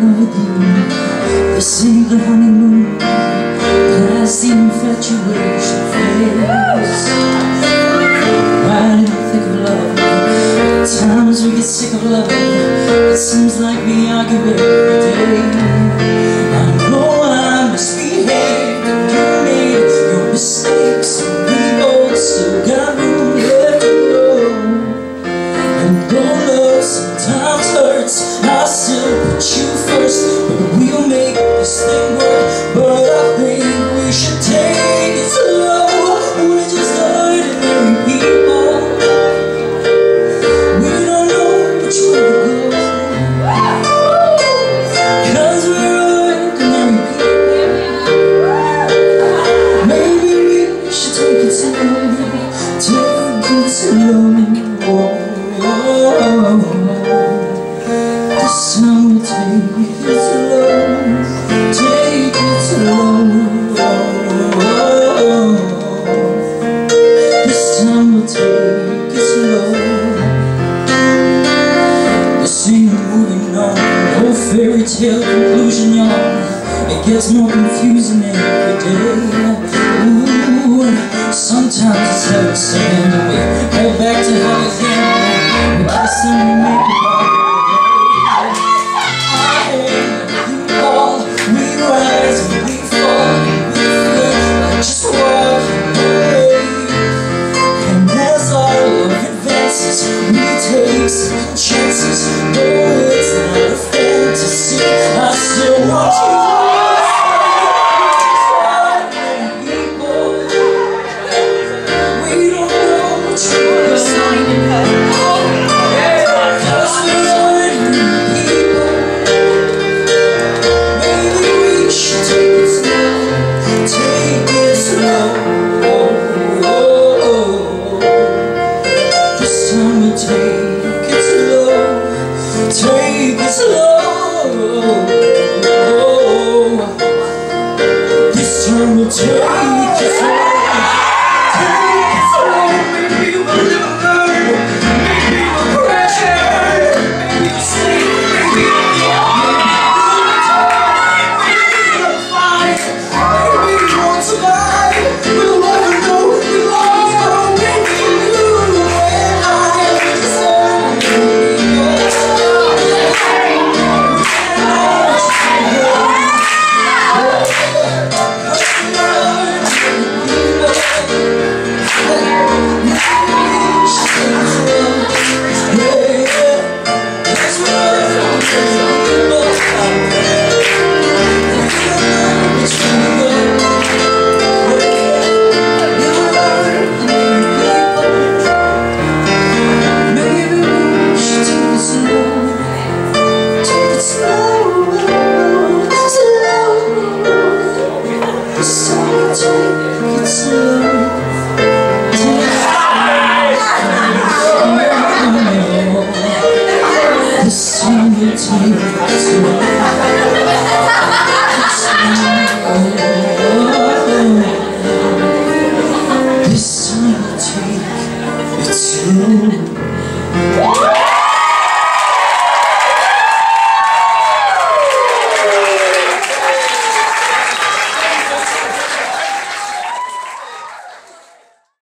another. This ain't the honeymoon, that's the infatuation phase. Why do the think of love, At times we get sick of love. It seems like we argue. tale conclusion, y'all. It gets more confusing every day. Ooh, sometimes it's hard to sand, and we head back to how we came. We kiss we make it all the we rise and we fall, and we like just away. And as our advances, we take. Peter This is